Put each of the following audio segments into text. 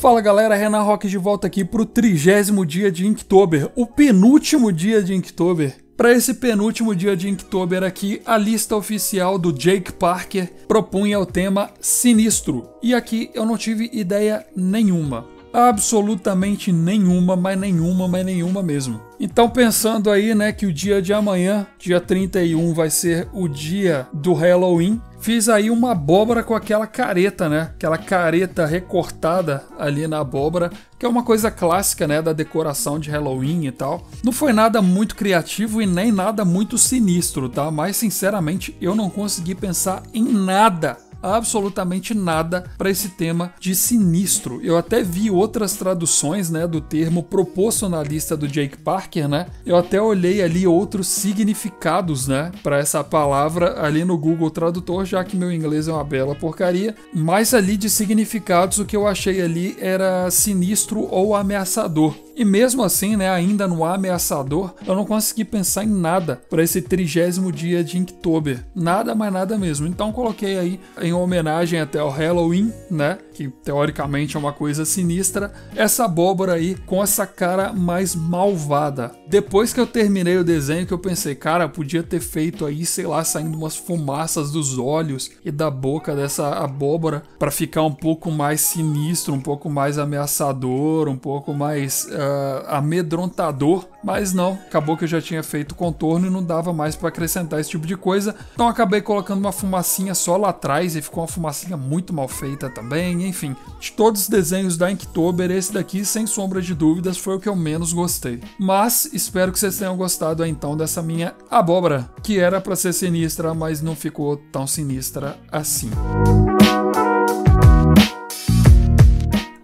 Fala galera, Renan Rock de volta aqui pro trigésimo dia de Inktober, o penúltimo dia de Inktober. Para esse penúltimo dia de Inktober aqui, a lista oficial do Jake Parker propunha o tema Sinistro. E aqui eu não tive ideia nenhuma. Absolutamente nenhuma, mas nenhuma, mas nenhuma mesmo. Então pensando aí, né, que o dia de amanhã, dia 31, vai ser o dia do Halloween, fiz aí uma abóbora com aquela careta, né? Aquela careta recortada ali na abóbora, que é uma coisa clássica, né, da decoração de Halloween e tal. Não foi nada muito criativo e nem nada muito sinistro, tá? Mas sinceramente, eu não consegui pensar em nada absolutamente nada para esse tema de sinistro. Eu até vi outras traduções, né, do termo proposto na lista do Jake Parker, né? Eu até olhei ali outros significados, né, para essa palavra ali no Google Tradutor, já que meu inglês é uma bela porcaria. Mas ali de significados o que eu achei ali era sinistro ou ameaçador. E mesmo assim, né, ainda no ameaçador, eu não consegui pensar em nada para esse trigésimo dia de Inktober. Nada, mais nada mesmo. Então coloquei aí em homenagem até ao Halloween, né, que teoricamente é uma coisa sinistra, essa abóbora aí com essa cara mais malvada. Depois que eu terminei o desenho que eu pensei, cara, podia ter feito aí, sei lá, saindo umas fumaças dos olhos e da boca dessa abóbora para ficar um pouco mais sinistro, um pouco mais ameaçador, um pouco mais uh, uh, amedrontador, mas não, acabou que eu já tinha feito o contorno e não dava mais para acrescentar esse tipo de coisa. Então acabei colocando uma fumacinha só lá atrás e ficou uma fumacinha muito mal feita também. Enfim, de todos os desenhos da Inktober, esse daqui, sem sombra de dúvidas, foi o que eu menos gostei. Mas espero que vocês tenham gostado então dessa minha abóbora, que era para ser sinistra, mas não ficou tão sinistra assim.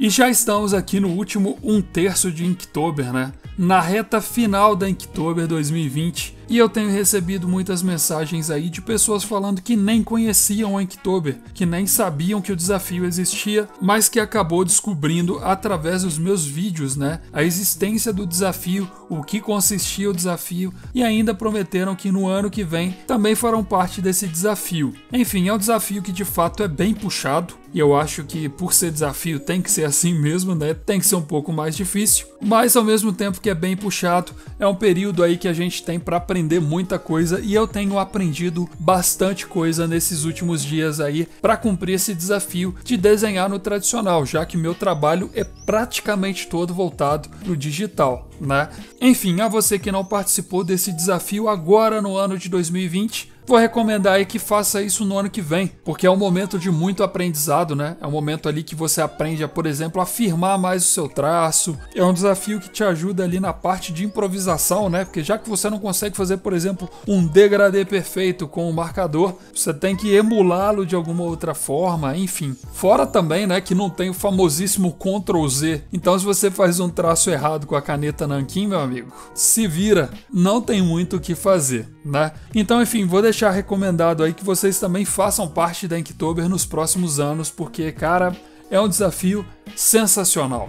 E já estamos aqui no último um terço de Inktober, né? Na reta final da Inktober 2020, e eu tenho recebido muitas mensagens aí de pessoas falando que nem conheciam o Inktober, que nem sabiam que o desafio existia, mas que acabou descobrindo através dos meus vídeos, né, a existência do desafio, o que consistia o desafio e ainda prometeram que no ano que vem também farão parte desse desafio. Enfim, é um desafio que de fato é bem puxado, e eu acho que por ser desafio tem que ser assim mesmo, né? Tem que ser um pouco mais difícil, mas ao mesmo tempo que é bem puxado, é um período aí que a gente tem para muita coisa e eu tenho aprendido bastante coisa nesses últimos dias aí para cumprir esse desafio de desenhar no tradicional, já que meu trabalho é praticamente todo voltado pro digital, né? Enfim, a você que não participou desse desafio agora no ano de 2020, Vou recomendar aí que faça isso no ano que vem, porque é um momento de muito aprendizado, né? É um momento ali que você aprende a, por exemplo, afirmar mais o seu traço. É um desafio que te ajuda ali na parte de improvisação, né? Porque já que você não consegue fazer, por exemplo, um degradê perfeito com o marcador, você tem que emulá-lo de alguma outra forma, enfim. Fora também, né, que não tem o famosíssimo Ctrl Z. Então, se você faz um traço errado com a caneta Nankin, meu amigo, se vira, não tem muito o que fazer, né? Então, enfim, vou deixar deixar recomendado aí que vocês também façam parte da Inktober nos próximos anos, porque, cara, é um desafio sensacional.